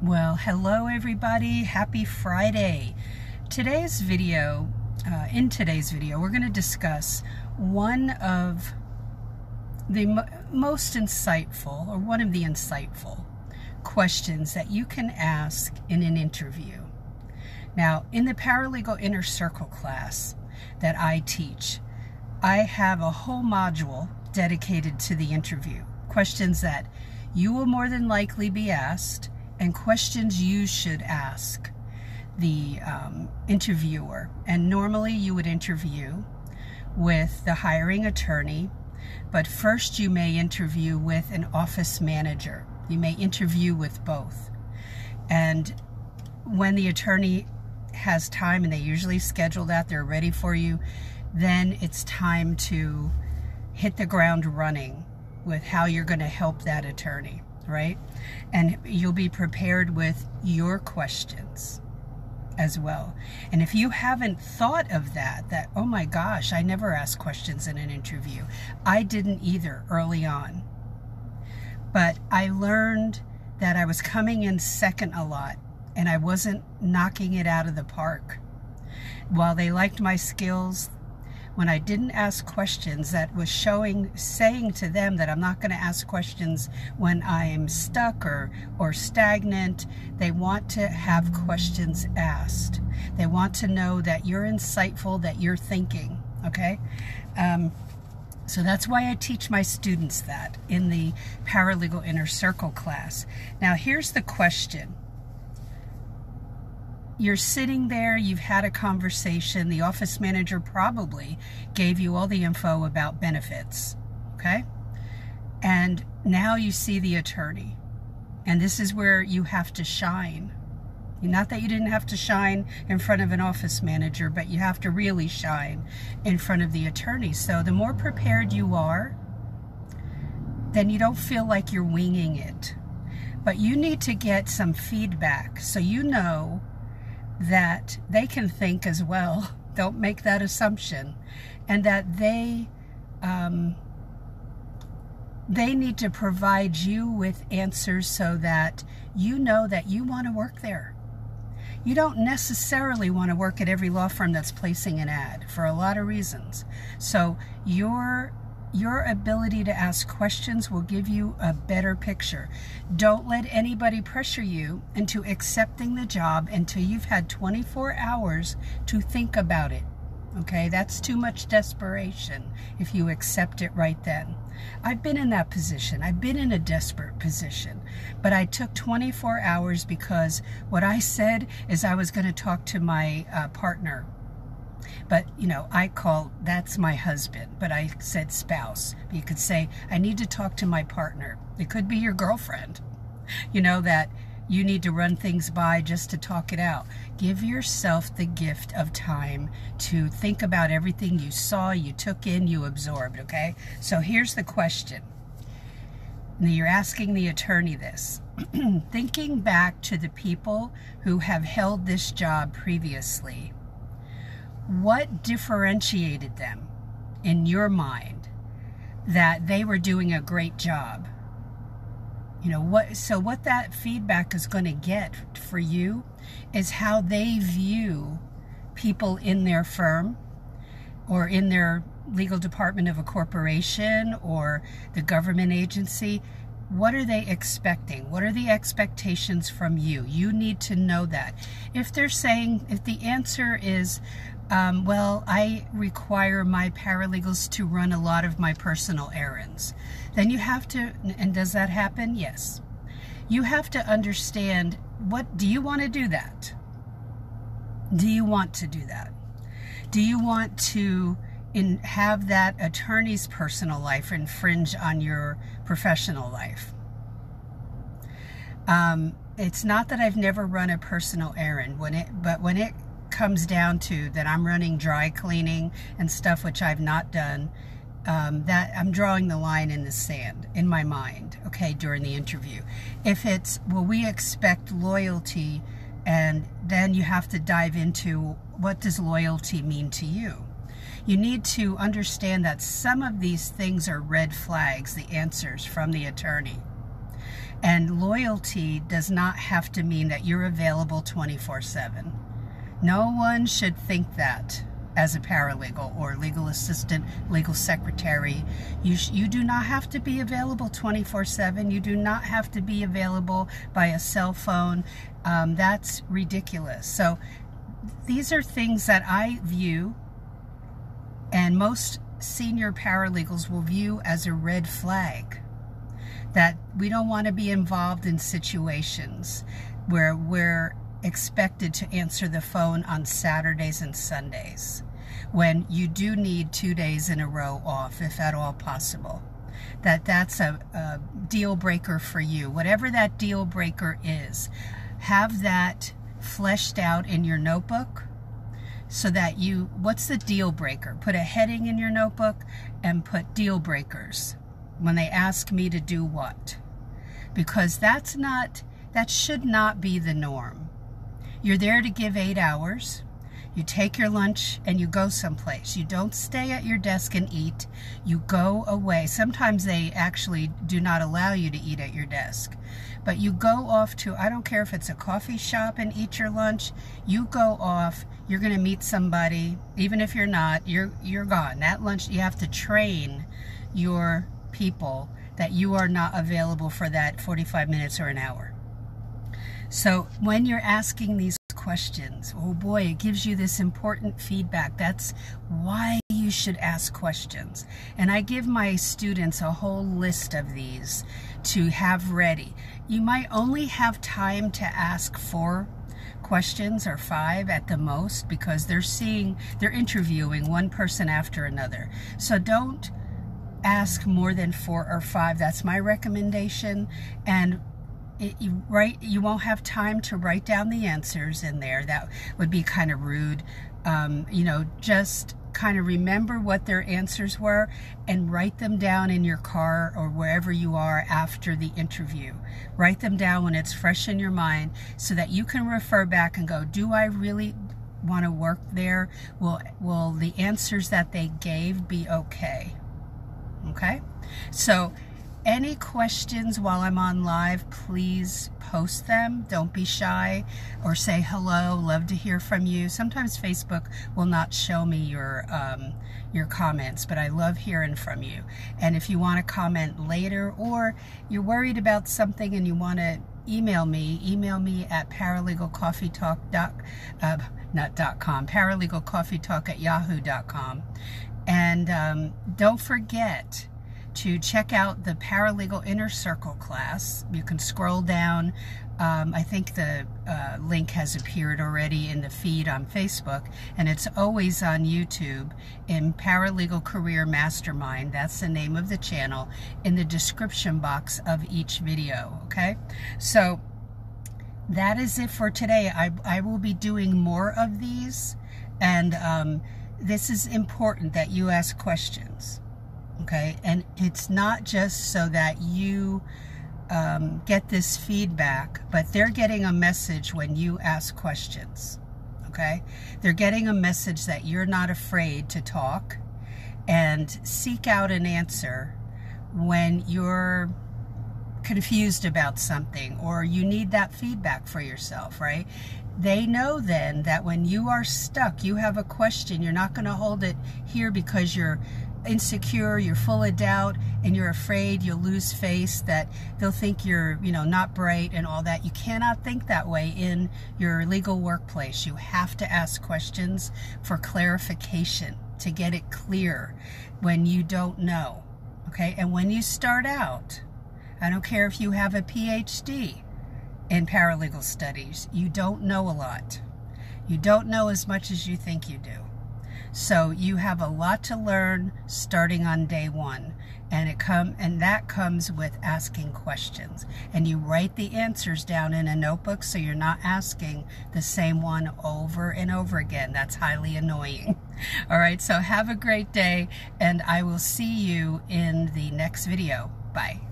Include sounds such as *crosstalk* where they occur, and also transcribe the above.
Well, hello everybody. Happy Friday. Today's video, uh, in today's video, we're going to discuss one of the most insightful, or one of the insightful questions that you can ask in an interview. Now, in the Paralegal Inner Circle class that I teach, I have a whole module dedicated to the interview. Questions that you will more than likely be asked and questions you should ask the um, interviewer. And normally you would interview with the hiring attorney, but first you may interview with an office manager. You may interview with both. And when the attorney has time, and they usually schedule that, they're ready for you, then it's time to hit the ground running with how you're going to help that attorney right? And you'll be prepared with your questions as well. And if you haven't thought of that, that, oh my gosh, I never ask questions in an interview. I didn't either early on. But I learned that I was coming in second a lot and I wasn't knocking it out of the park. While they liked my skills, when I didn't ask questions that was showing, saying to them that I'm not going to ask questions when I am stuck or, or stagnant. They want to have questions asked. They want to know that you're insightful, that you're thinking, okay? Um, so that's why I teach my students that in the Paralegal Inner Circle class. Now here's the question you're sitting there, you've had a conversation, the office manager probably gave you all the info about benefits, okay? And now you see the attorney. And this is where you have to shine. Not that you didn't have to shine in front of an office manager, but you have to really shine in front of the attorney. So the more prepared you are, then you don't feel like you're winging it. But you need to get some feedback so you know that they can think as well. Don't make that assumption. And that they um, they need to provide you with answers so that you know that you want to work there. You don't necessarily want to work at every law firm that's placing an ad for a lot of reasons. So your your ability to ask questions will give you a better picture. Don't let anybody pressure you into accepting the job until you've had 24 hours to think about it. Okay, that's too much desperation if you accept it right then. I've been in that position. I've been in a desperate position. But I took 24 hours because what I said is I was going to talk to my uh, partner but, you know, I call, that's my husband, but I said spouse. You could say, I need to talk to my partner. It could be your girlfriend, you know, that you need to run things by just to talk it out. Give yourself the gift of time to think about everything you saw, you took in, you absorbed, okay? So here's the question. Now you're asking the attorney this. *clears throat* Thinking back to the people who have held this job previously, what differentiated them in your mind that they were doing a great job? You know, what so what that feedback is going to get for you is how they view people in their firm or in their legal department of a corporation or the government agency what are they expecting? What are the expectations from you? You need to know that. If they're saying, if the answer is, um, well, I require my paralegals to run a lot of my personal errands. Then you have to, and does that happen? Yes. You have to understand what, do you want to do that? Do you want to do that? Do you want to in, have that attorney's personal life infringe on your professional life? Um, it's not that I've never run a personal errand when it, but when it comes down to that I'm running dry cleaning and stuff which I've not done, um, that I'm drawing the line in the sand in my mind, okay, during the interview. If it's, well, we expect loyalty, and then you have to dive into what does loyalty mean to you? You need to understand that some of these things are red flags, the answers from the attorney. And loyalty does not have to mean that you're available 24 7. No one should think that as a paralegal or legal assistant, legal secretary. You, you do not have to be available 24 7. You do not have to be available by a cell phone. Um, that's ridiculous. So these are things that I view, and most senior paralegals will view as a red flag. That we don't want to be involved in situations where we're expected to answer the phone on Saturdays and Sundays when you do need two days in a row off, if at all possible. That that's a, a deal breaker for you. Whatever that deal breaker is, have that fleshed out in your notebook so that you, what's the deal breaker? Put a heading in your notebook and put deal breakers when they ask me to do what. Because that's not, that should not be the norm. You're there to give eight hours. You take your lunch and you go someplace. You don't stay at your desk and eat. You go away. Sometimes they actually do not allow you to eat at your desk. But you go off to, I don't care if it's a coffee shop and eat your lunch. You go off, you're going to meet somebody. Even if you're not, you're, you're gone. That lunch, you have to train your people that you are not available for that 45 minutes or an hour. So when you're asking these questions. Oh boy, it gives you this important feedback. That's why you should ask questions. And I give my students a whole list of these to have ready. You might only have time to ask four questions or five at the most because they're seeing, they're interviewing one person after another. So don't ask more than four or five. That's my recommendation. And you write you won't have time to write down the answers in there. That would be kind of rude. Um, you know just kind of remember what their answers were and write them down in your car or wherever you are after the interview. Write them down when it's fresh in your mind so that you can refer back and go do i really want to work there? Will will the answers that they gave be okay? Okay? So any questions while I'm on live, please post them. Don't be shy or say hello. Love to hear from you. Sometimes Facebook will not show me your um, your comments, but I love hearing from you. And if you want to comment later or you're worried about something and you want to email me, email me at paralegalcoffeetalk. Uh, not dot com, paralegalcoffeetalk at yahoo.com. And um, don't forget, to check out the Paralegal Inner Circle class. You can scroll down. Um, I think the uh, link has appeared already in the feed on Facebook, and it's always on YouTube in Paralegal Career Mastermind. That's the name of the channel in the description box of each video, okay? So that is it for today. I, I will be doing more of these, and um, this is important that you ask questions okay? And it's not just so that you um, get this feedback but they're getting a message when you ask questions okay? They're getting a message that you're not afraid to talk and seek out an answer when you're confused about something or you need that feedback for yourself right? They know then that when you are stuck you have a question you're not going to hold it here because you're insecure, you're full of doubt, and you're afraid you'll lose face, that they'll think you're, you know, not bright and all that. You cannot think that way in your legal workplace. You have to ask questions for clarification to get it clear when you don't know. Okay, and when you start out, I don't care if you have a PhD in paralegal studies, you don't know a lot. You don't know as much as you think you do. So you have a lot to learn starting on day one. And it come and that comes with asking questions. And you write the answers down in a notebook so you're not asking the same one over and over again. That's highly annoying. *laughs* All right, so have a great day and I will see you in the next video. Bye.